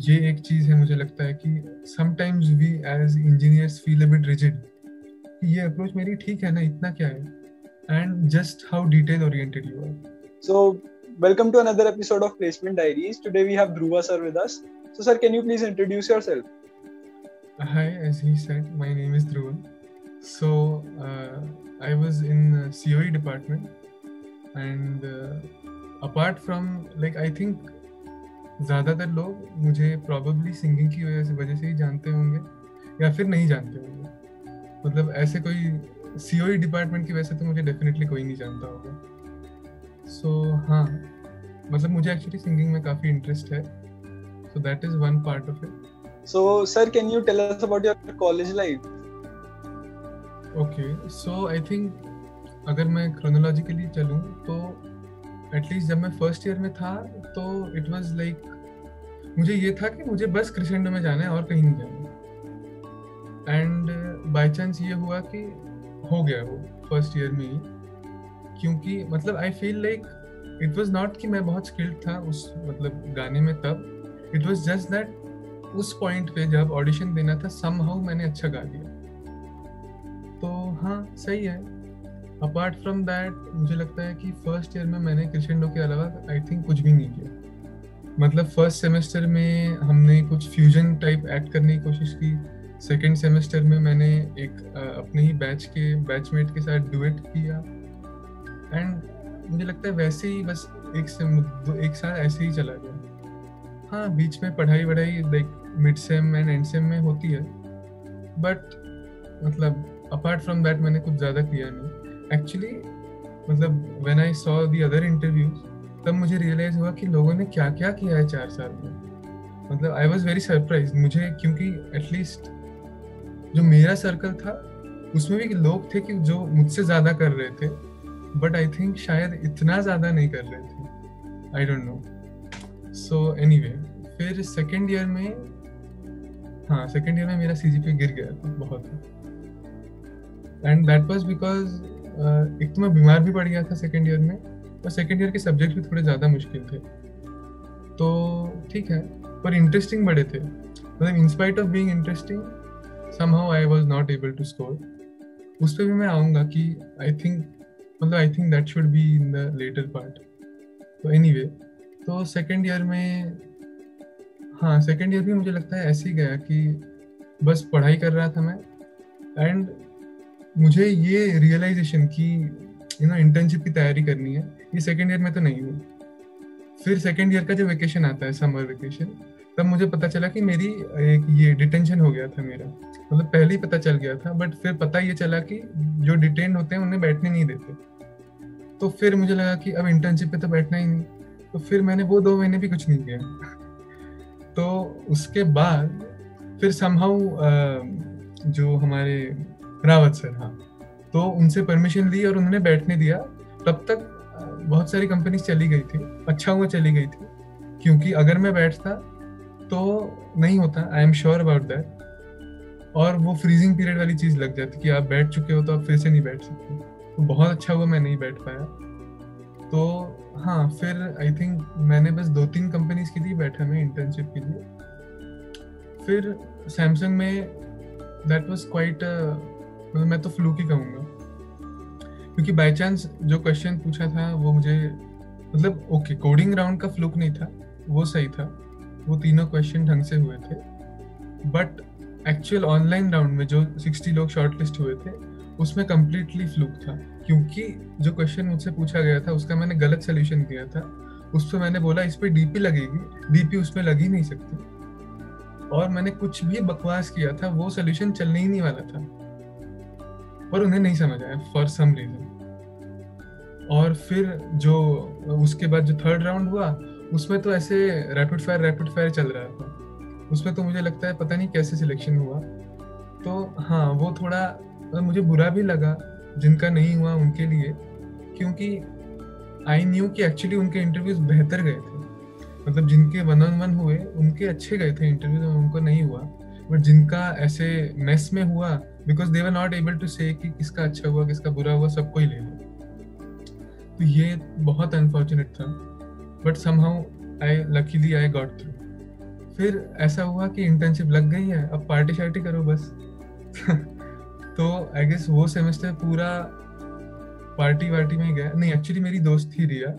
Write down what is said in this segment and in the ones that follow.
ये एक चीज़ है मुझे लगता है कि sometimes we as engineers feel a rigid ये अप्रोच मेरी ठीक है ना इतना क्या है? And just how detail oriented you are so welcome to another episode of placement diaries today we have Dhruva sir with us so sir can you please introduce yourself hi as he said my name is Dhruv so I was in COE department and apart from like I think ज़्यादातर लोग मुझे probably singing की वजह से वजह से ही जानते होंगे या फिर नहीं जानते होंगे। मतलब ऐसे कोई सी डिपार्टमेंट की वजह से तो मुझे डेफिनेटली कोई नहीं जानता होगा। सो so, हाँ मतलब मुझे एक्चुअली सिंगिंग में काफ़ी इंटरेस्ट है। So that is one part of it so sir can you tell us about your college life okay so I think अगर मैं क्रोनोलॉजिकली चलूँ तो एटलीस्ट जब मैं फ़र्स्ट ईयर में था तो इट वाज लाइक मुझे ये था कि मुझे बस क्रिसेंडो में जाना है और कहीं नहीं जाना एंड बाय चांस ये हुआ कि हो गया वो फ़र्स्ट ईयर में ही। क्योंकि मतलब I feel like it was not कि मैं बहुत स्किल्ड था उस मतलब गाने में तब। इट वाज जस्ट दैट उस पॉइंट पे जब ऑडिशन देना था समहाउ मैंने अच्छा गा दिया। तो हाँ सही है। अपार्ट फ्रॉम दैट मुझे लगता है कि फ़र्स्ट ईयर में मैंने क्रिशेंडो के अलावा आई थिंक कुछ भी नहीं किया। मतलब फ़र्स्ट सेमेस्टर में हमने कुछ फ्यूजन टाइप एक्ट करने की कोशिश की। सेकेंड सेमेस्टर में मैंने एक अपने ही बैच के बैचमेट के साथ डुएट किया। एंड मुझे लगता है वैसे ही बस एक सेम एक साल ऐसे ही चला गया। हाँ बीच में पढ़ाई वढ़ाई like mid sem and end sem में होती है। बट मतलब अपार्ट फ्रॉम दैट मैंने कुछ ज़्यादा किया नहीं। एक्चुअली मतलब when I saw the other interviews तब मुझे रियलाइज़ हुआ कि लोगों ने क्या क्या किया है चार साल में। मतलब आई वॉज़ वेरी सरप्राइज़ मुझे क्योंकि एटलीस्ट जो मेरा सर्कल था, उसमें भी लोग थे कि जो मुझसे ज़्यादा कर रहे थे। बट आई थिंक शायद इतना ज़्यादा नहीं कर रहे थे। I don't know so any फिर सेकेंड ईयर में हाँ सेकेंड ईयर में मेरा सी गिर गया था, बहुत। एंड दैट वॉज़ बिकॉज़ एक तो मैं बीमार भी पड़ गया था सेकेंड ईयर में और सेकेंड ईयर के सब्जेक्ट भी थोड़े ज़्यादा मुश्किल थे। तो ठीक है पर इंटरेस्टिंग बड़े थे। मतलब in spite of being interesting somehow I was not able to score उस पर भी मैं आऊँगा कि आई थिंक मतलब I think that should be in the latter part तो एनी anyway, तो सेकेंड ईयर में हाँ सेकेंड ईयर भी मुझे लगता है ऐसे ही गया कि बस पढ़ाई कर रहा था मैं। एंड मुझे ये रियलाइजेशन की यू नो इंटर्नशिप की तैयारी करनी है। ये सेकेंड ईयर में तो नहीं हुई। फिर सेकेंड ईयर का जो वेकेशन आता है समर वेकेशन तब मुझे पता चला कि मेरी एक ये डिटेंशन हो गया था मेरा। मतलब पहले ही पता चल गया था बट फिर पता ये चला कि जो डिटेन होते हैं, उन्हें बैठने नहीं देते। तो फिर मुझे लगा कि अब इंटर्नशिप पे तो बैठना ही नहीं। तो फिर मैंने वो दो महीने भी कुछ नहीं किया। तो उसके बाद फिर समहाउ जो हमारे रावत सर हाँ। तो उनसे परमिशन ली और उन्होंने बैठने दिया। तब तक बहुत सारी कंपनीज़ चली गई थी। अच्छा हुआ चली गई थी। क्योंकि अगर मैं बैठता तो नहीं होता। I am sure about that और वो फ्रीजिंग पीरियड वाली चीज़ लग जाती कि आप बैठ चुके हो तो आप फिर से नहीं बैठ सकते। तो बहुत अच्छा हुआ मैं नहीं बैठ पाया। तो हाँ फिर आई थिंक मैंने बस दो तीन कंपनीज़ के लिए बैठा मैं इंटर्नशिप के लिए। फिर सैमसंग में दैट वाज क्वाइट मतलब मैं तो फ्लू की कहूँगा। क्योंकि बाई चांस जो क्वेश्चन पूछा था, वो मुझे मतलब ओके कोडिंग राउंड का फ्लूक नहीं था, वो सही था। वो तीनों क्वेश्चन ढंग से हुए थे। बट एक्चुअल ऑनलाइन राउंड में जो 60 लोग शॉर्टलिस्ट हुए थे, उसमें कम्प्लीटली फ्लूक था। क्योंकि जो क्वेश्चन मुझसे पूछा गया था, उसका मैंने गलत सोल्यूशन दिया था। उस पर मैंने बोला, इस पर डीपी लगेगी। डीपी उसमें लग ही नहीं सकती। और मैंने कुछ भी बकवास किया था, वो सोल्यूशन चलने ही नहीं वाला था। पर उन्हें नहीं समझ आया फॉर सम रीजन और फिर जो, उसके बाद जो थर्ड राउंड हुआ, उसमें तो ऐसे रैपिड फायर रैपिड फायर चल रहा था। उसमें तो मुझे लगता है पता नहीं कैसे सिलेक्शन हुआ। तो हाँ वो थोड़ा मुझे बुरा भी लगा जिनका नहीं हुआ उनके लिए, क्योंकि आई न्यू कि एक्चुअली उनके इंटरव्यूज़ बेहतर गए थे। मतलब जिनके वन ऑन वन हुए, उनके अच्छे गए थे इंटरव्यूज़ उनको नहीं हुआ। बट जिनका ऐसे मेस में हुआ because they were not able to say कि किसका अच्छा हुआ, किसका बुरा हुआ सबको ही ले लो। तो ये बहुत अनफॉर्चुनेट था। But somehow I luckily I got through फिर ऐसा हुआ कि इंटर्नशिप लग गई है, अब पार्टी शार्टी करो बस। तो आई गेस वो सेमेस्टर पूरा पार्टी वार्टी में गया। नहीं एक्चुअली मेरी दोस्त थी रिया।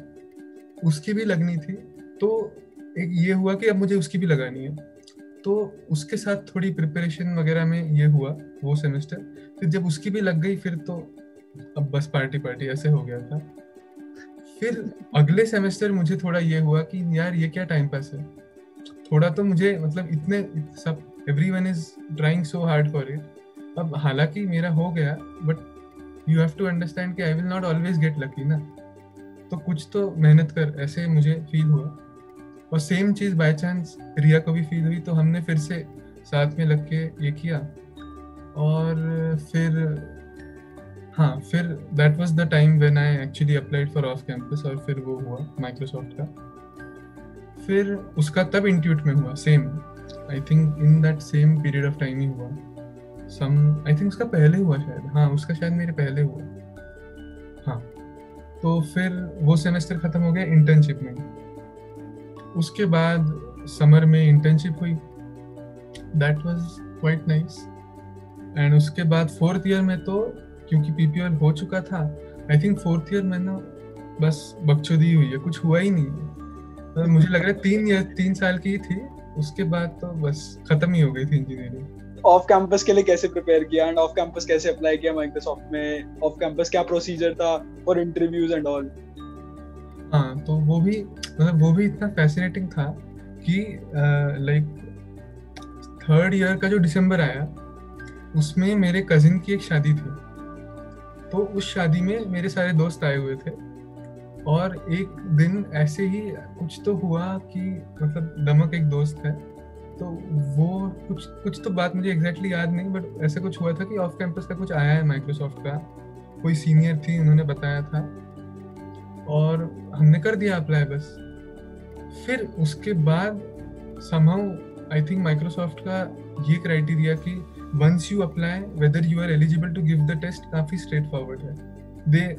उसकी भी लगनी थी। तो एक ये हुआ कि अब मुझे उसकी भी लगानी है। तो उसके साथ थोड़ी प्रिपरेशन वगैरह में ये हुआ, वो सेमेस्टर फिर जब उसकी भी लग गई, फिर तो अब बस पार्टी पार्टी ऐसे हो गया था। फिर अगले सेमेस्टर मुझे थोड़ा ये हुआ कि यार, ये क्या टाइम पास है? थोड़ा तो मुझे मतलब इतने, सब everyone is trying so hard for it अब हालाँकि मेरा हो गया but you have to understand कि I will not always get lucky ना। तो कुछ तो मेहनत कर, ऐसे मुझे फील हुआ। और सेम चीज़ बाय चांस रिया को भी फील हुई तो हमने फिर से साथ में लग के ये किया। और फिर हाँ फिर that was the time when I actually applied for off campus और फिर वो हुआ माइक्रोसॉफ्ट का। फिर उसका तब इंट्यूट में हुआ same I think in that same period of time ही हुआ। सम आई थिंक उसका पहले हुआ शायद। हाँ उसका शायद मेरे पहले हुआ। हाँ तो फिर वो सेमेस्टर खत्म हो गया इंटर्नशिप में। उसके बाद समर में इंटर्नशिप हुई। That was quite nice and उसके बाद फोर्थ ईयर में तो क्योंकि पीपीएल हो चुका था आई थिंक फोर्थ ईयर में ना बस बकचोदी हुई है कुछ हुआ ही नहीं है। मुझे लग रहा है तीन ईयर तीन साल की ही थी। उसके बाद तो बस खत्म ही हो गई थी इंजीनियरिंग ऑफ़ कैंपस के लिए कैसे प्रिपेयर किया एंड ऑफ़ कैंपस कैसे अप्लाई किया माइक्रोसॉफ्ट में? ऑफ़ कैंपस क्या प्रोसीजर था फॉर इंटरव्यूज़ एंड ऑल हाँ तो वो भी मतलब वो भी इतना फैसिनेटिंग था कि लाइक थर्ड ईयर का जो दिसंबर आया, उसमें मेरे कजिन की एक शादी थी। तो उस शादी में मेरे सारे दोस्त आए हुए थे और एक दिन ऐसे ही कुछ तो हुआ कि मतलब दमक एक दोस्त है तो वो कुछ कुछ तो बात मुझे एग्जैक्टली याद नहीं बट ऐसे कुछ हुआ था कि ऑफ़ कैंपस का कुछ आया है माइक्रोसॉफ्ट का, कोई सीनियर थी, उन्होंने बताया था और हमने कर दिया अप्लाई बस। फिर उसके बाद समहाउ आई थिंक माइक्रोसॉफ्ट का ये क्राइटेरिया कि once you apply whether you are eligible to give the test काफ़ी स्ट्रेट फॉरवर्ड है। दे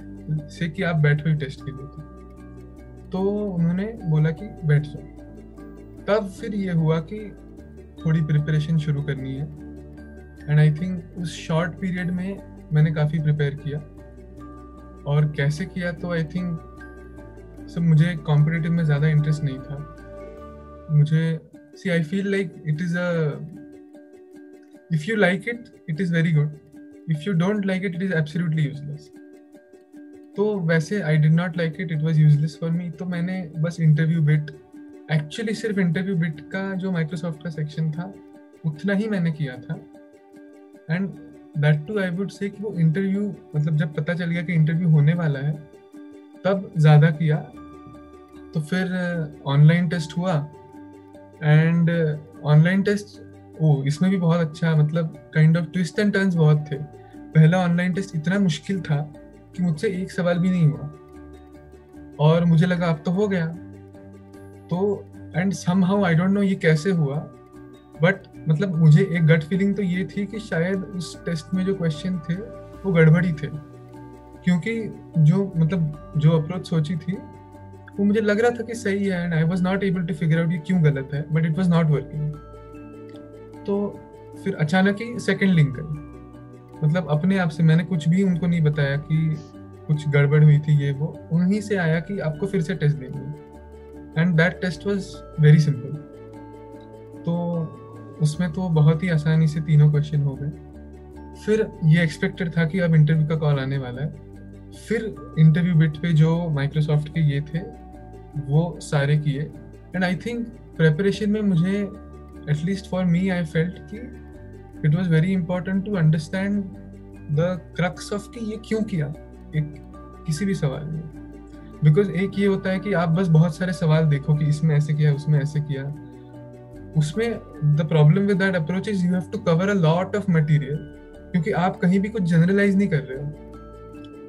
से कि आप बैठो ही टेस्ट के लिए। तो उन्होंने बोला कि बैठ। जाओ तब फिर ये हुआ कि थोड़ी प्रिपरेशन शुरू करनी है। एंड आई थिंक उस शॉर्ट पीरियड में मैंने काफ़ी प्रिपेयर किया। और कैसे किया तो आई थिंक सब मुझे कॉम्पिटिटिव में ज़्यादा इंटरेस्ट नहीं था। मुझे see I feel like it is a if you like it it is very good if you don't like it it is absolutely useless तो वैसे I did not like it it was useless for me तो मैंने बस interview bit actually सिर्फ़ interview bit का जो Microsoft का section था, उतना ही मैंने किया था। And that too I would say कि वो इंटरव्यू मतलब जब पता चल गया कि इंटरव्यू होने वाला है तब ज़्यादा किया। तो फिर ऑनलाइन टेस्ट हुआ। एंड ऑनलाइन टेस्ट ओ, इसमें भी बहुत अच्छा मतलब kind of twist and turns बहुत थे। पहला ऑनलाइन टेस्ट इतना मुश्किल था कि मुझसे एक सवाल भी नहीं हुआ। और मुझे लगा, अब तो हो गया। तो and somehow I don't know ये कैसे हुआ। बट मतलब मुझे एक गट फीलिंग तो ये थी कि शायद उस टेस्ट में जो क्वेश्चन थे, वो गड़बड़ी थे। क्योंकि जो मतलब जो अप्रोच सोची थी, वो मुझे लग रहा था कि सही है and I was not able to figure out ये क्यों गलत है but it was not working तो फिर अचानक ही सेकंड लिंक करी मतलब अपने आप से मैंने कुछ भी उनको नहीं बताया कि कुछ गड़बड़ हुई थी, ये, वो। उन्हीं से आया कि आपको फिर से टेस्ट देंगे and that test was very simple तो उसमें तो बहुत ही आसानी से तीनों क्वेश्चन हो गए। फिर ये एक्सपेक्टेड था कि अब इंटरव्यू का कॉल आने वाला है। फिर इंटरव्यू बिट पे जो माइक्रोसॉफ्ट के ये थे, वो सारे किए। एंड आई थिंक प्रेपरेशन में मुझे at least for me I felt कि it was very important to understand the crux of कि ये क्यों किया? एक, किसी भी सवाल में। बिकॉज़ एक ये होता है कि आप बस बहुत सारे सवाल देखो कि इसमें ऐसे किया, उसमें ऐसे किया। उसमें the problem with that approach is you have to cover a lot of material क्योंकि आप कहीं भी कुछ जनरलाइज नहीं कर रहे हो।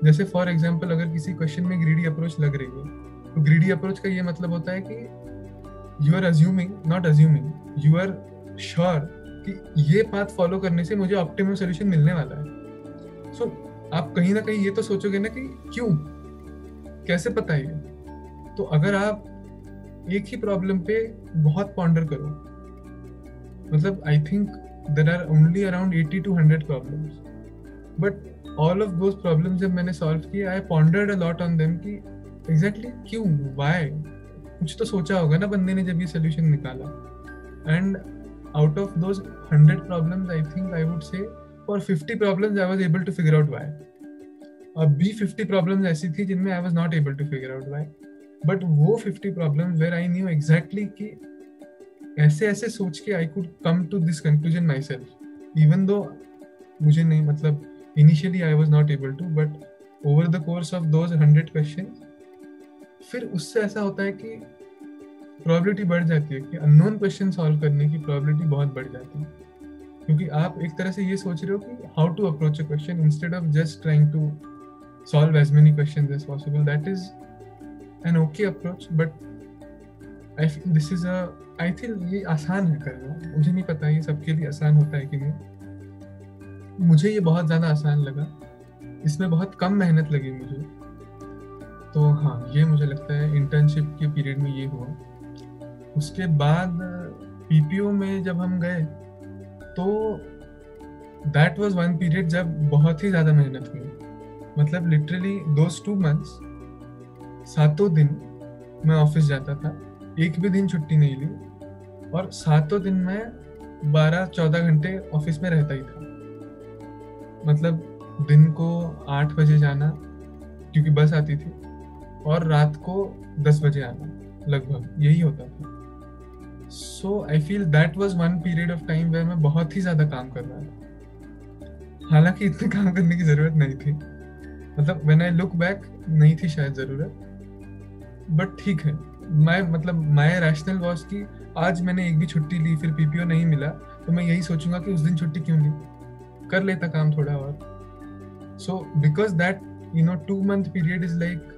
जैसे फॉर एग्ज़ाम्पल अगर किसी क्वेश्चन में ग्रीडी अप्रोच लग रही है तो ग्रीडी अप्रोच का ये मतलब होता है कि you are assuming not assuming you are sure कि ये पाथ फॉलो करने से मुझे ऑप्टिमम सोल्यूशन मिलने वाला है। सो so, आप कहीं ना कहीं ये तो सोचोगे ना कि क्यों? कैसे पता है तो अगर आप एक ही प्रॉब्लम पे बहुत पॉन्डर करो मतलब I think there are only around eighty to hundred problems but all of those problems जब मैंने सॉल्व किए I pondered a lot on them कि एग्जैक्टली exactly, क्यों? वाई कुछ तो सोचा होगा ना बंदे ने जब ये सोल्यूशन निकाला। And out of those hundred problems I think I would say for fifty problems I was able to figure out why अब भी फिफ्टी प्रॉब्लम्स ऐसी थी जिनमें I was not able to figure out why but वो fifty problems where I knew exactly कि ऐसे ऐसे सोच के I could come to this conclusion myself even though मुझे नहीं मतलब initially I was not able to but over the course of those hundred question फिर उससे ऐसा होता है कि प्रोबेबिलिटी बढ़ जाती है कि अननोन क्वेश्चन सॉल्व करने की प्रोबेबिलिटी बहुत बढ़ जाती है। क्योंकि आप एक तरह से ये सोच रहे हो कि how to approach a question instead of just trying to solve as many question as possible that is an okay approach but I this is I think ये आसान है करना। मुझे नहीं पता ये सबके लिए आसान होता है कि नहीं। मुझे ये बहुत ज़्यादा आसान लगा। इसमें बहुत कम मेहनत लगी मुझे। तो हाँ ये मुझे लगता है इंटर्नशिप के पीरियड में ये हुआ। उसके बाद पीपीओ में जब हम गए तो दैट वाज वन पीरियड जब बहुत ही ज़्यादा मेहनत हुई। मतलब लिटरली दो टू मंथ्स सातों दिन मैं ऑफ़िस जाता था। एक भी दिन छुट्टी नहीं ली। और सातों दिन मैं बारह चौदह घंटे ऑफ़िस में रहता ही था। मतलब दिन को आठ बजे जाना, क्योंकि बस आती थी, और रात को दस बजे आना, लगभग, यही होता था। So I feel that was one period of time where मैं बहुत ही ज़्यादा काम कर रहा था। हालाँकि इतने काम करने की ज़रूरत नहीं थी। मतलब वेन आई लुक बैक नहीं थी शायद ज़रूरत बट ठीक है। मैं मतलब माई रैशनल वॉज़ की आज मैंने एक भी छुट्टी ली, फिर पीपीओ नहीं मिला तो मैं यही सोचूँगा कि उस दिन छुट्टी क्यों ली? कर लेता काम थोड़ा और। So because that you know two month period is like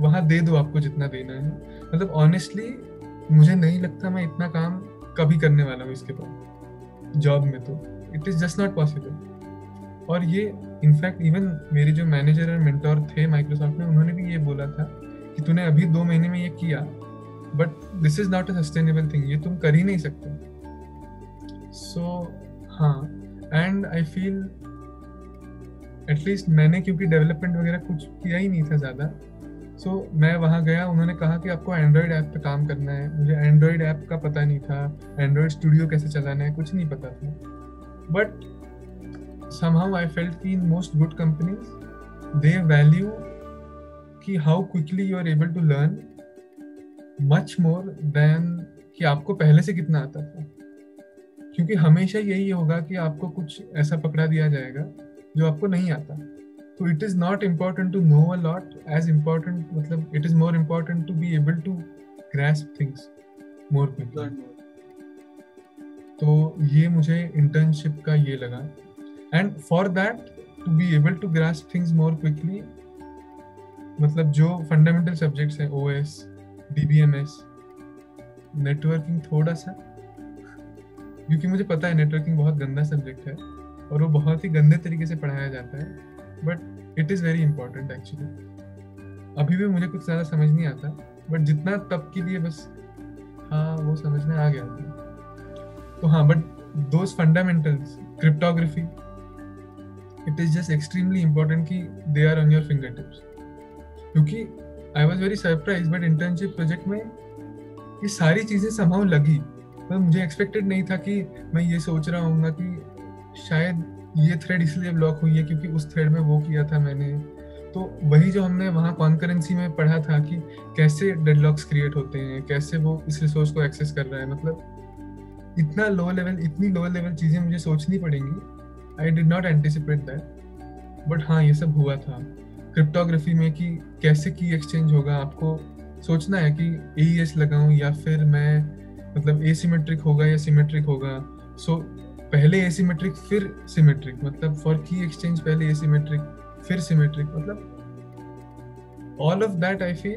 वहाँ दे दो आपको जितना देना है। मतलब ऑनेस्टली मुझे नहीं लगता मैं इतना काम कभी करने वाला हूँ इसके बाद जॉब में तो। It is just not possible और ये इनफैक्ट इवन मेरे जो मैनेजर और मेंटोर थे माइक्रोसॉफ्ट में उन्होंने भी ये बोला था कि तूने अभी दो महीने में ये किया but this is not a sustainable thing ये तुम कर ही नहीं सकते। सो so, हाँ। And I feel at least मैंने क्योंकि डेवलपमेंट वगैरह कुछ किया ही नहीं था ज़्यादा। सो so, मैं वहाँ गया उन्होंने कहा कि आपको एंड्रॉयड ऐप पे काम करना है। मुझे एंड्रॉयड ऐप का पता नहीं था एंड्रॉयड स्टूडियो कैसे चलाना है कुछ नहीं पता था। बट somehow I felt कि in most good companies they value कि how quickly you are able to learn much more than कि आपको पहले से कितना आता था। क्योंकि हमेशा यही होगा कि आपको कुछ ऐसा पकड़ा दिया जाएगा जो आपको नहीं आता। तो it is not important to know a lot as important मतलब it is more important to be able to grasp things more quickly तो ये मुझे इंटर्नशिप का ये लगा। And for that to be able to grasp things more quickly मतलब जो fundamental subjects हैं O S D B M S networking थोड़ा सा क्योंकि मुझे पता है नेटवर्किंग बहुत गंदा सब्जेक्ट है और वो बहुत ही गंदे तरीके से पढ़ाया जाता है but it is very important actually अभी भी मुझे कुछ ज़्यादा समझ नहीं आता बट जितना तब के लिए बस हाँ वो समझ में आ गया था। तो हाँ but those fundamentals cryptography it is just extremely important कि they are on your fingertips क्योंकि I was very surprise but internship project में ये सारी चीज़ें संभव लगी। मतलब मुझे एक्सपेक्टेड नहीं था कि मैं ये सोच रहा हूँ कि शायद ये थ्रेड इसलिए ब्लॉक हुई है क्योंकि उस थ्रेड में वो किया था मैंने। तो वही जो हमने वहाँ कॉन्करेंसी में पढ़ा था कि कैसे डेडलॉक्स क्रिएट होते हैं, कैसे वो इस रिसोर्स को एक्सेस कर रहा है मतलब इतना लो लेवल इतनी लो लेवल चीज़ें मुझे सोचनी पड़ेंगी। I did not anticipate that but हाँ ये सब हुआ था। क्रिप्टोग्राफी में कि कैसे की एक्सचेंज होगा, आपको सोचना है कि ए एस लगाऊँ या फिर मैं मतलब एसिमेट्रिक होगा या सिमेट्रिक होगा? सो so, पहले एसिमेट्रिक फिर सिमेट्रिक मतलब फॉर की एक्सचेंज पहले एसिमेट्रिक फिर सिमेट्रिक मतलब all of that I feel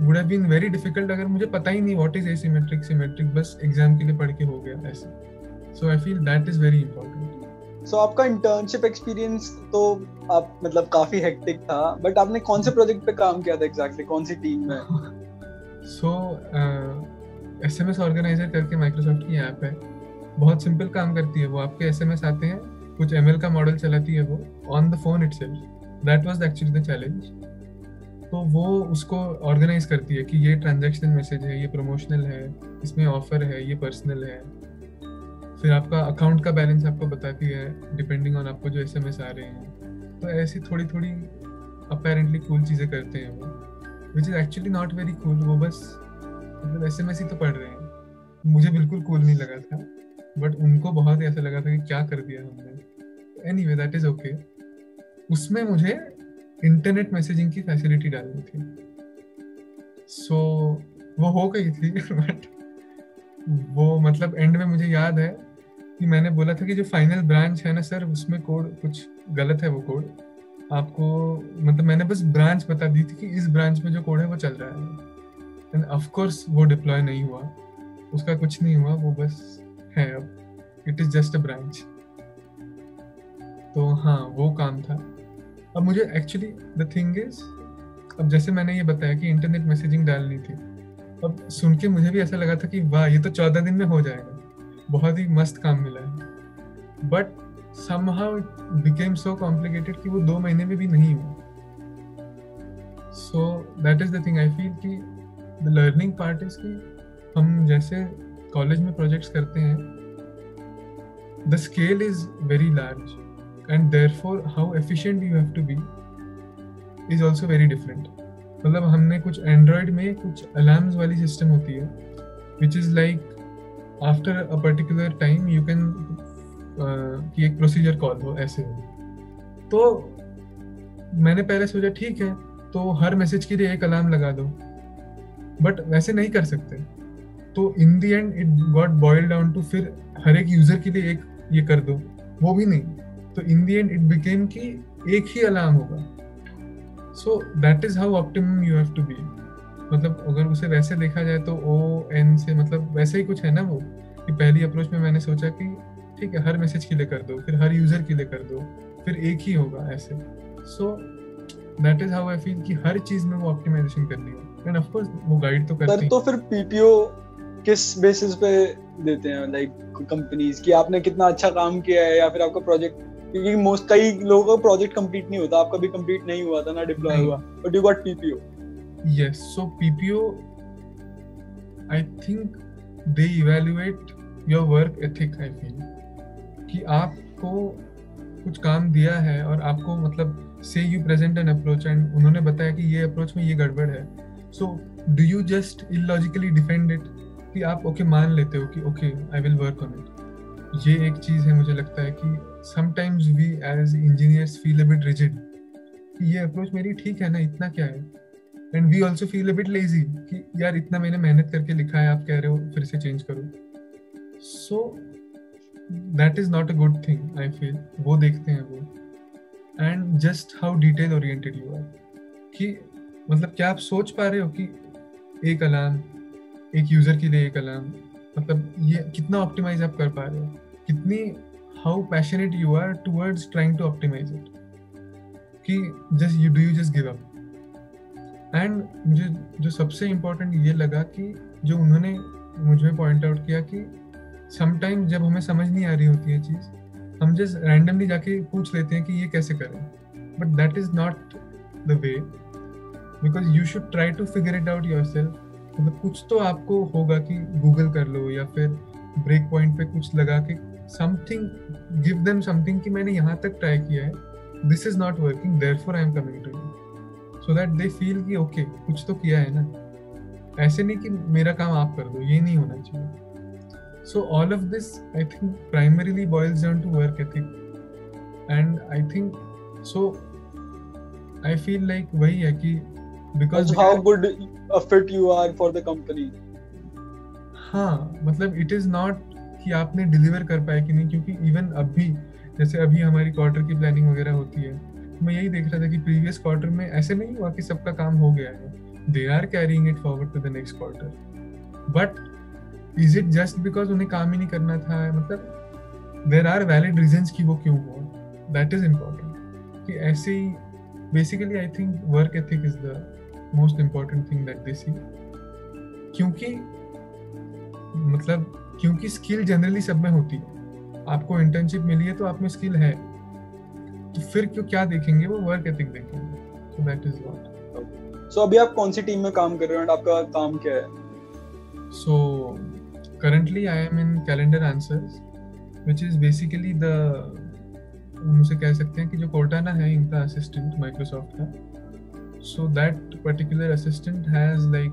would have been very difficult अगर मुझे पता ही नहीं व्हाट इज़ एसिमेट्रिक सिमेट्रिक बस एग्ज़ाम के लिए पढ़ के हो गया ऐसे। So I feel that is very important so so, आपका इंटर्नशिप एक्सपीरियंस तो आप मतलब काफ़ी हेक्टिक था बट आपने कौन से प्रोजेक्ट पे काम किया था एग्जैक्टली exactly, कौन सी टीम में? सो एसएमएस ऑर्गेनाइजर करके माइक्रोसॉफ्ट की ऐप है। बहुत सिंपल काम करती है वो। आपके एसएमएस आते हैं, कुछ एमएल का मॉडल चलाती है वो on the phone itself that was actually the challenge तो वो उसको ऑर्गेनाइज करती है कि ये ट्रांजैक्शनल मैसेज है, ये प्रमोशनल है, इसमें ऑफ़र है, ये पर्सनल है। फिर आपका अकाउंट का बैलेंस आपको बताती है डिपेंडिंग ऑन आपको जो एसएमएस आ रहे हैं। तो ऐसी थोड़ी थोड़ी अपेरेंटली कूल चीज़ें करते हैं वो। Which is actually not very cool वो बस मतलब एस ही तो पढ़ रहे हैं। मुझे बिल्कुल कूल नहीं लगा था बट उनको बहुत ही ऐसा लगा था कि क्या कर दिया हमने। Anyway that is okay उसमें मुझे इंटरनेट मैसेजिंग की फैसिलिटी डालनी थी। सो so, वो हो गई थी बट वो मतलब एंड में मुझे याद है कि मैंने बोला था कि जो फाइनल ब्रांच है ना सर उसमें कोड कुछ गलत है वो कोड आपको मतलब मैंने बस ब्रांच बता दी थी कि इस ब्रांच में जो कोड है वो चल रहा है। एंड वो डिप्लॉय नहीं हुआ। उसका कुछ नहीं हुआ, वो बस है अब। It is just a branch तो हाँ वो काम था। अब मुझे एक्चुअली द थिंग इज़ अब जैसे मैंने ये बताया कि इंटरनेट मैसेजिंग डालनी थी, अब सुन के मुझे भी ऐसा लगा था कि वाह, ये तो चौदह दिन में हो जाएगा। बहुत ही मस्त काम मिला है। But it became so complicated कि वो दो महीने में भी नहीं हुआ। सो that is the thing, I feel कि the learning part is कि हम जैसे कॉलेज में प्रोजेक्ट्स करते हैं, the scale is very large and therefore how efficient you have to be is also very different. मतलब हमने कुछ एंड्रॉयड में कुछ अलार्म्स वाली सिस्टम होती है which is like after a particular time you can कि एक प्रोसीजर कॉल हो ऐसे तो मैंने पहले सोचा, ठीक है तो हर मैसेज के लिए एक अलार्म लगा दो। बट वैसे नहीं कर सकते। तो in the end it got boil down to फिर हर एक यूज़र के लिए एक ये कर दो। वो भी नहीं। तो in the end it became कि एक ही अलार्म होगा। So that is how optimum you have to be मतलब अगर उसे वैसे देखा जाए तो ओ एन से मतलब वैसे ही कुछ है ना वो? कि पहली अप्रोच में मैंने सोचा कि ठीक है, हर मैसेज के लिए कर दो, फिर हर यूज़र के लिए कर दो, फिर एक ही होगा ऐसे। So that is how I feel कि हर चीज़ में वो ऑप्टिमाइजेशन करनी है एंड ऑफ़ कोर्स वो गाइड तो करती है। तो फिर पीपीओ किस बेसिस पे देते हैं? लाइक कंपनीज़ कि आपने कितना अच्छा काम किया है या फिर आपका प्रोजेक्ट क्योंकि मोस्ट कई लोगों का प्रोजेक्ट कंप्लीट नहीं होता। आपका भी कंप्लीट नहीं हुआ था ना डिप्लॉय हुआ। But you got PPO yes so PPO I think they evaluate your work ethic I feel कि आपको कुछ काम दिया है और आपको मतलब से you present an approach and उन्होंने बताया कि ये अप्रोच में ये गड़बड़ है। So do you just illogically defend it कि आप ओके okay, मान लेते हो कि okay I will work on it ये एक चीज़ है मुझे लगता है कि sometimes we as engineers feel a bit rigid ये अप्रोच मेरी ठीक है ना इतना क्या है? And we also feel a bit lazy कि यार इतना मैंने मेहनत करके लिखा है आप कह रहे हो फिर से चेंज करो। So that is not a good thing I feel वो देखते हैं वो। And just how detail oriented you are कि मतलब क्या आप सोच पा रहे हो कि एक अलार्म एक यूज़र के लिए एक अलार्म मतलब ये कितना ऑप्टिमाइज आप कर पा रहे हो? कितनी how passionate you are towards trying to optimise it कि just you do you just give up and मुझे, जो सबसे इम्पोर्टेंट ये लगा कि जो उन्होंने मुझे पॉइंट आउट किया कि समटाइम जब हमें समझ नहीं आ रही होती है चीज़, हम जस्ट रैंडमली जाके पूछ लेते हैं कि ये कैसे करें? But that is not the way because you should try to figure it out yourself मतलब कुछ तो आपको होगा कि गूगल कर लो या फिर ब्रेक पॉइंट पे कुछ लगा के समथिंग गिव देम समथिंग कि मैंने यहाँ तक ट्राई किया है। This is not working therefore I am coming to you so that they feel कि ओके okay, कुछ तो किया है ना। ऐसे नहीं कि मेरा काम आप कर दो ये नहीं होना चाहिए। So all of this i think primarily boils down to work ethic. And i think so i feel like wahi hai ki because how good a fit you are for the company. हाँ मतलब it is not कि आपने deliver कर पाए कि नहीं क्योंकि even अभी जैसे अभी हमारी क्वार्टर की प्लानिंग वगैरह होती है मैं यही देख रहा था कि प्रीवियस क्वार्टर में ऐसे नहीं हुआ कि सबका काम हो गया है। They are carrying it forward to the next quarter but is it just because उन्हें काम ही नहीं करना था? मतलब देर आर वैलिड रीजन कि वो क्यों हुआ। दैट इज़ इम्पोर्टेंट कि ऐसे ही basically I think work ethic is the most important thing that they see क्योंकि मतलब क्योंकि स्किल जनरली सब में होती है। आपको इंटर्नशिप मिली है तो आप में स्किल है। तो फिर क्यों क्या देखेंगे? वो वर्क एथिक देखेंगे। So that is what so अभी आप कौन सी टीम में काम कर रहे हो एंड आपका काम क्या है? सो currently i am in calendar answers which is basically the मुझे कह सकते हैं कि जो कोर्टाना है इनका असिस्टेंट माइक्रोसॉफ्ट का। So that particular assistant has like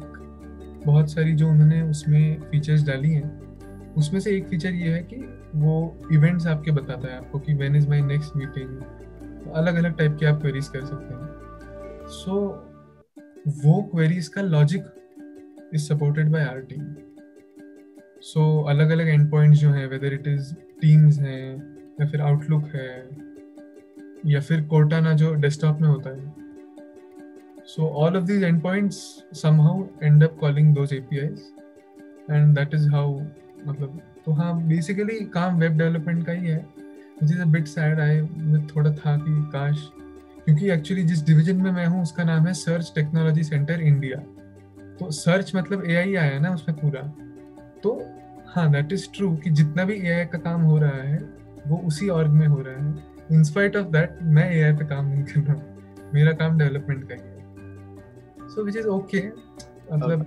बहुत सारी जो उन्होंने उसमें फीचर्स डाली हैं उसमें से एक फीचर ये है कि वो इवेंट्स आपके बताता है आपको कि when is my next meeting अलग अलग टाइप के आप क्वेरीज कर सकते हैं। सो so, वो क्वेरीज का logic is supported by our team so अलग अलग एंड पॉइंट्स जो हैं वेदर इट इज़ टीम्स हैं या फिर आउटलुक है या फिर कोर्टाना जो डेस्कटॉप में होता है all of these end points somehow end up calling those APIs and that is how मतलब तो हाँ बेसिकली काम वेब डेवलपमेंट का ही है which is a bit sad I थोड़ा था कि काश, क्योंकि एक्चुअली जिस डिवीज़न में मैं हूँ, उसका नाम है सर्च टेक्नोलॉजी सेंटर इंडिया तो सर्च मतलब ए आई आया ना उसमें पूरा। तो हाँ दैट इज़ ट्रू कि जितना भी AI का काम हो रहा है, वो उसी ऑर्ग में हो रहा है। इंस्पाइट ऑफ़ दैट मैं AI पे काम नहीं कर रहा मेरा काम डेवलपमेंट का ही है। सो विच इज़ ओके मतलब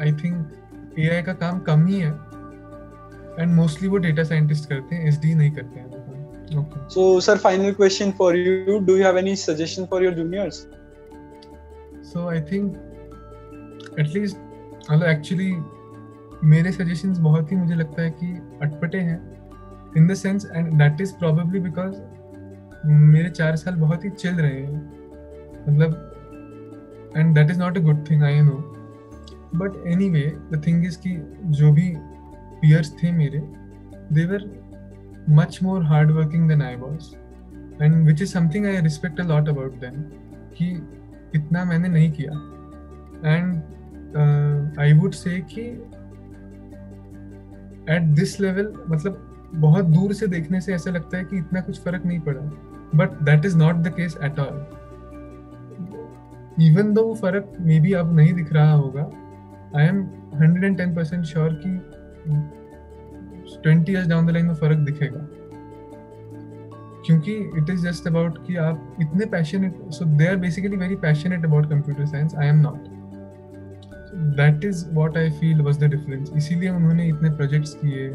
आई थिंक ए का काम कम ही है। एंड मोस्टली वो डेटा साइंटिस्ट करते हैं एसडी नहीं करते हैं। Okay. So sir final question for you. Do you have any suggestion for your juniors? So i think at least actually मेरे सजेशंस बहुत ही मुझे लगता है कि अटपटे हैं। In the sense and that is probably because मेरे चार साल बहुत ही चल रहे हैं। मतलब and that is not a good thing I know but anyway the thing is कि जो भी पियर्स थे मेरे they were much more hard working than I was and which is something I respect a lot about them कि इतना मैंने नहीं किया. एंड आई वुड से कि एट दिस लेवल मतलब बहुत दूर से देखने से ऐसा लगता है कि इतना कुछ फ़र्क नहीं पड़ा. But that is not the case at all even though फ़र्क मे बी अब नहीं दिख रहा होगा I am hundred and ten percent sure कि twenty years down the line में फ़र्क दिखेगा। क्योंकि इट इज़ जस्ट अबाउट कि आप इतने passionate so they are basically very passionate about computer science I am not that is what I feel was the difference इसीलिए उन्होंने इतने प्रोजेक्ट्स किए,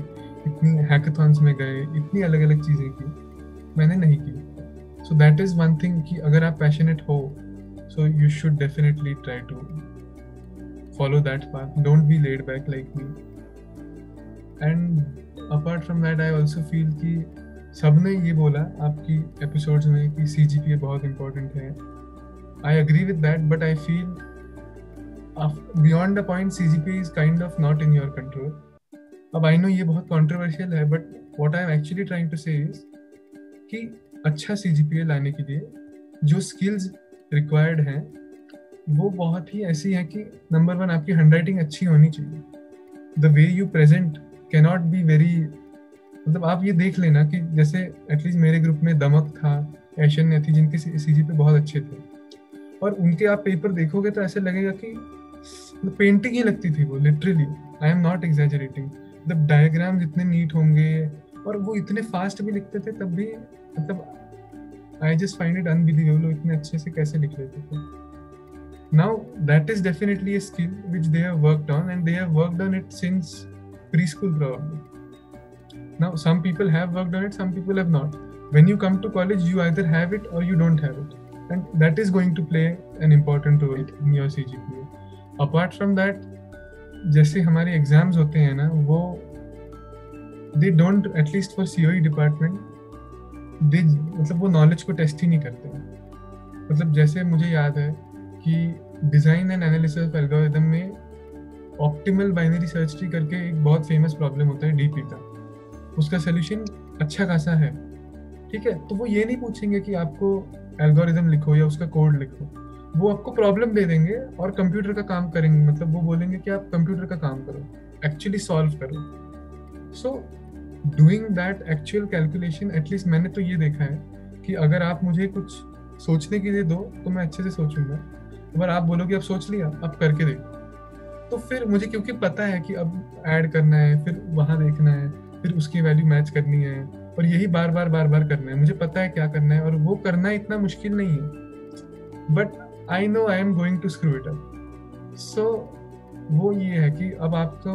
इतनी हैकाथॉन्स में गए, इतनी अलग अलग चीज़ें की। मैंने नहीं की। So that is one thing कि अगर आप पैशनेट हो so you should definitely try to follow that path don't be led back like me and apart from that I also feel कि सबने ये बोला आपकी एपिसोड्स में कि सी जी पी बहुत इंपॉर्टेंट है I agree with that but I feel beyond the point CGP is kind of not in your control अब आई नो ये बहुत कॉन्ट्रोवर्शियल है but what I am actually trying to say कि अच्छा C G P लाने के लिए जो स्किल्स रिक्वायर्ड हैं, वो बहुत ही ऐसी है कि नंबर वन आपकी हैंड राइटिंग अच्छी होनी चाहिए। The way you present cannot be very मतलब आप ये देख लेना कि जैसे एटलीस्ट मेरे ग्रुप में दमक था, ऐशन थी जिनके सी जी पे बहुत अच्छे थे। और उनके आप पेपर देखोगे तो ऐसे लगेगा कि पेंटिंग ही लगती थी वो literally I am not exaggerating मतलब डायग्राम इतने नीट होंगे और वो इतने फास्ट भी लिखते थे, तब भी मतलब I just find it unbelievable इतने अच्छे से कैसे लिख लेते थे now that is definitely a skill which they have worked on and they have worked on it since preschool probably now some people have worked on it some people have not when you come to college you either have it or you don't have it and that is going to play an important role right. in your cgpa apart from जैसे हमारे exams होते हैं ना, वो they don't at least for C O department मतलब वो knowledge को test ही नहीं करते। मतलब जैसे मुझे याद है कि डिज़ाइन एंड एनालिसिस एल्गोरिदम में ऑप्टिमल बाइनरी सर्च ट्री करके एक बहुत फ़ेमस प्रॉब्लम होता है डीपी का। उसका सोल्यूशन अच्छा खासा है। ठीक है? तो वो ये नहीं पूछेंगे कि आपको एल्गोरिदम लिखो या उसका कोड लिखो। वो आपको प्रॉब्लम दे देंगे और कंप्यूटर का काम करेंगे। मतलब वो बोलेंगे कि आप कंप्यूटर का काम करो एक्चुअली सॉल्व करो। So doing that actual calculation at least मैंने तो ये देखा है कि अगर आप मुझे कुछ सोचने के लिए दो तो मैं अच्छे से सोचूँगा। अगर आप बोलोगे, अब सोच लिया, अब करके देखो तो फिर मुझे, क्योंकि पता है कि अब ऐड करना है, फिर वहाँ देखना है, फिर उसकी वैल्यू मैच करनी है, और यही बार बार बार बार करना है। मुझे पता है क्या करना है, और वो करना इतना मुश्किल नहीं है। But I know I am going to screw it up so वो ये है कि अब आपको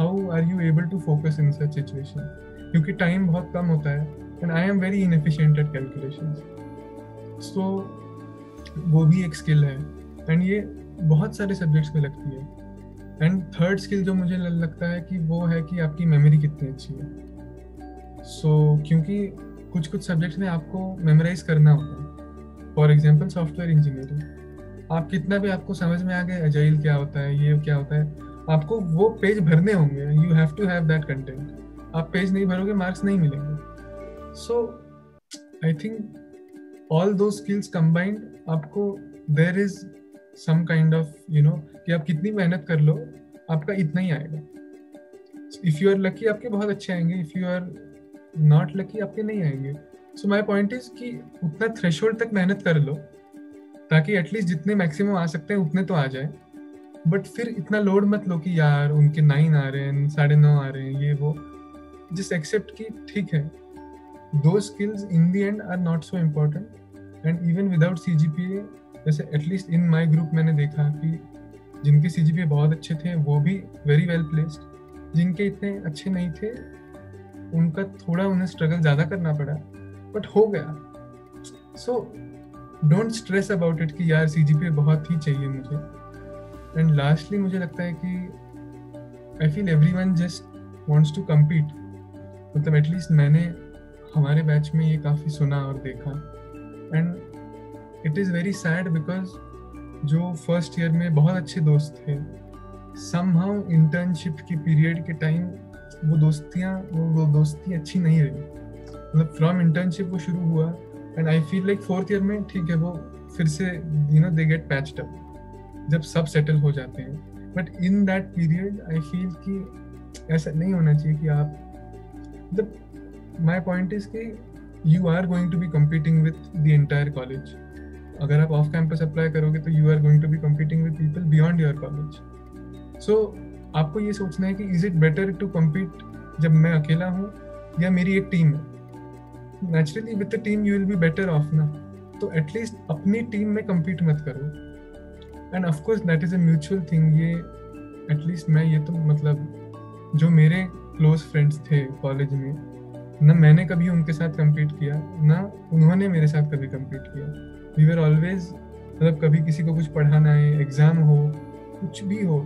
how are you able to focus in such situation क्योंकि टाइम बहुत कम होता है and I am very inefficient at calculation so वो भी एक स्किल है एंड ये बहुत सारे सब्जेक्ट्स में लगती है. एंड थर्ड स्किल जो मुझे लगता है कि वो है कि आपकी मेमोरी कितनी अच्छी है. सो so, क्योंकि कुछ कुछ सब्जेक्ट्स में आपको मेमोराइज करना होता है. फॉर एग्ज़ाम्पल सॉफ्टवेयर इंजीनियरिंग आप कितना भी आपको समझ में आ गए एजाइल क्या होता है ये क्या होता है आपको वो पेज भरने होंगे you have to have that content आप पेज नहीं भरोगे मार्क्स नहीं मिलेंगे. सो आई थिंक ऑल दो स्किल्स कंबाइंड आपको there is some kind of you know कि आप कितनी मेहनत कर लो, आपका इतना ही आएगा. इफ़ यू आर लकी आपके बहुत अच्छे आएँगे. If you are not lucky आपके नहीं आएँगे. सो माई पॉइंट इज़ कि उतना थ्रेश तक मेहनत कर लो, ताकि एटलीस्ट जितने मैक्सिमम आ सकते हैं, उतने तो आ जाए. बट फिर इतना लोड मत लो कि यार, उनके नाइन आ रहे हैं, साढ़े नौ आ रहे हैं, ये वो। जिस एक्सेप्ट की ठीक है। दो skills in the end are not so important and even without C G P A जैसे एटलीस्ट इन माई ग्रुप मैंने देखा कि जिनके सी जी पी ए बहुत अच्छे थे, वो भी वेरी वेल प्लेस्ड जिनके इतने अच्छे नहीं थे, उनका थोड़ा उन्हें स्ट्रगल ज़्यादा करना पड़ा। बट हो गया। So don't stress about it कि यार सी जी पी बहुत ही चाहिए मुझे। एंड लास्टली मुझे लगता है कि I feel everyone just wants to compete मतलब एटलीस्ट मैंने हमारे बैच में ये काफ़ी सुना और देखा. And it is very sad because जो फ़र्स्ट ईयर में बहुत अच्छे दोस्त थे सम हाउ इंटर्नशिप की पीरियड के टाइम वो दोस्तियाँ वो, वो दोस्ती अच्छी नहीं रही. मतलब फ्रॉम इंटर्नशिप वो शुरू हुआ and I feel like fourth year में ठीक है वो फिर से you know they get patched up जब सब सेटल हो जाते हैं। But in that period I feel कि ऐसा नहीं होना चाहिए कि आप मतलब माई पॉइंट इज़ कि you are going to be competing with the entire college अगर आप ऑफ़ कैंपस अप्लाई करोगे तो you are going to be competing with people beyond your college so आपको ये सोचना है कि is it better to compete जब मैं अकेला हूँ या मेरी एक टीम है? Naturally with the team you will be better off ना। तो एटलीस्ट अपनी टीम में कम्पीट मत करो। And of course that is a mutual thing ये एटलीस्ट मैं ये तो मतलब जो मेरे क्लोज फ्रेंड्स थे कॉलेज में, ना मैंने कभी उनके साथ कम्पीट किया, ना उन्होंने मेरे साथ कभी कम्पीट किया। वी वर ऑलवेज मतलब कभी किसी को कुछ पढ़ाना है एग्ज़ाम हो, कुछ भी हो,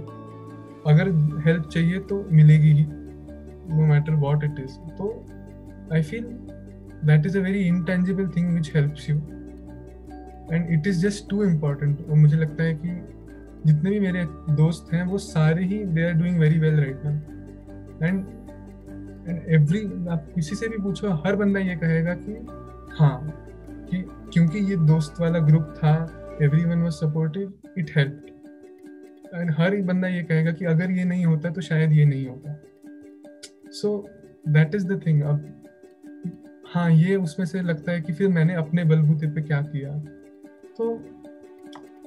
अगर हेल्प चाहिए तो मिलेगी ही no matter what it is तो I feel that is a very intangible thing which helps you and it is just too important और मुझे लगता है कि जितने भी मेरे दोस्त हैं, वो सारे ही they are doing very well right now and and every आप किसी से भी पूछो, हर बंदा ये कहेगा कि हाँ कि क्योंकि ये दोस्त वाला ग्रुप था everyone was supportive it help and हर बंदा ये कहेगा कि अगर ये नहीं होता तो शायद ये नहीं होता. So that is the thing अब हाँ ये उसमें से लगता है कि फिर मैंने अपने बलबूते पे क्या किया? तो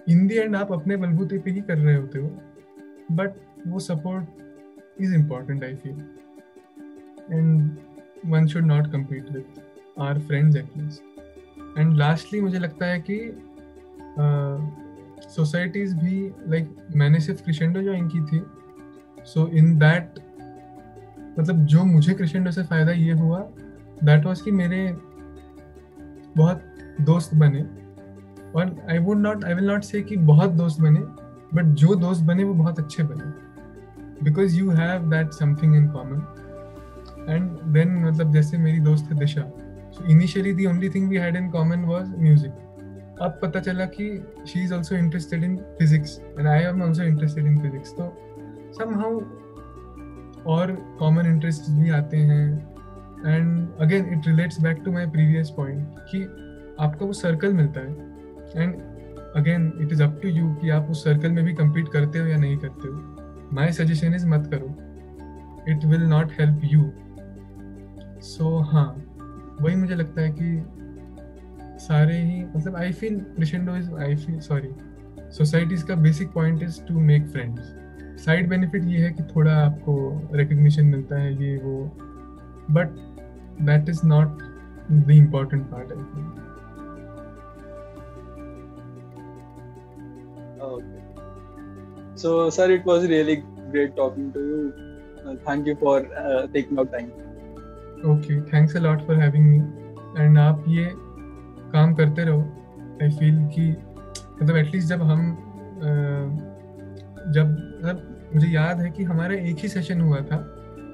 इन दी एंड आप अपने बलबूते पे ही कर रहे होते हो बट वो support is important I feel and one should not compete with our friends at least and lastly मुझे लगता है कि सोसाइटीज uh, भी लाइक like, मैंने सिर्फ़ क्रिशेंडो ज्वाइन की थी सो इन दैट मतलब जो मुझे क्रिशेंडो से फ़ायदा ये हुआ दैट वाज कि मेरे बहुत दोस्त बने और I would not I will not say कि बहुत दोस्त बने बट जो दोस्त बने वो बहुत अच्छे बने। Because you have that something in common and then मतलब जैसे मेरी दोस्त है Disha. Initially the only thing we had in common was music अब पता चला कि she is also interested in physics and I am also interested in physics तो सम हाउ और कॉमन इंटरेस्ट भी आते हैं। And again it relates back to my previous point कि आपका वो सर्कल मिलता है। And again it is up to you कि आप उस सर्कल में भी कम्पीट करते हो या नहीं करते हो। माई सजेशन इज़ मत करो। It will not help you so हाँ। वही मुझे लगता है कि सारे ही मतलब I feel crescendo is I feel sorry societies का basic point is to make friends side benefit ये है कि थोड़ा आपको रिकग्निशन मिलता है, ये वो। But that is not the important part I think So, sir, it was really great talking to you. Uh, thank you for uh, taking out time. Okay, thanks a lot for having me. And आप ये काम करते रहो आई feel कि मतलब at least जब हम जब मतलब मुझे याद है कि हमारा एक ही सेशन हुआ था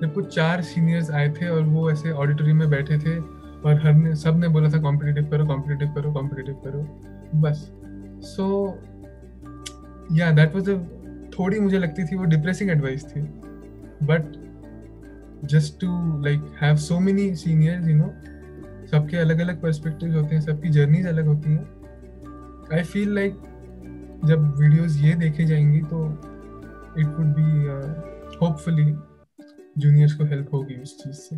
जब कुछ चार सीनियर्स आए थे और वो ऐसे ऑडिटोरियम में बैठे थे और हर ने सबने बोला था कॉम्पिटिटिव करो कॉम्पिटिटिव करो कॉम्पिटिटिव करो बस सो या दैट वाज अ थोड़ी मुझे लगती थी, वो डिप्रेसिंग एडवाइस थी। But just to like have so many seniors you know सबके अलग अलग पर्सपेक्टिव होते हैं, सबकी जर्नीज अलग होती हैं। आई फील लाइक जब वीडियोस ये देखे जाएँगी तो it would be hopefully juniors को हेल्प होगी उस चीज़ से।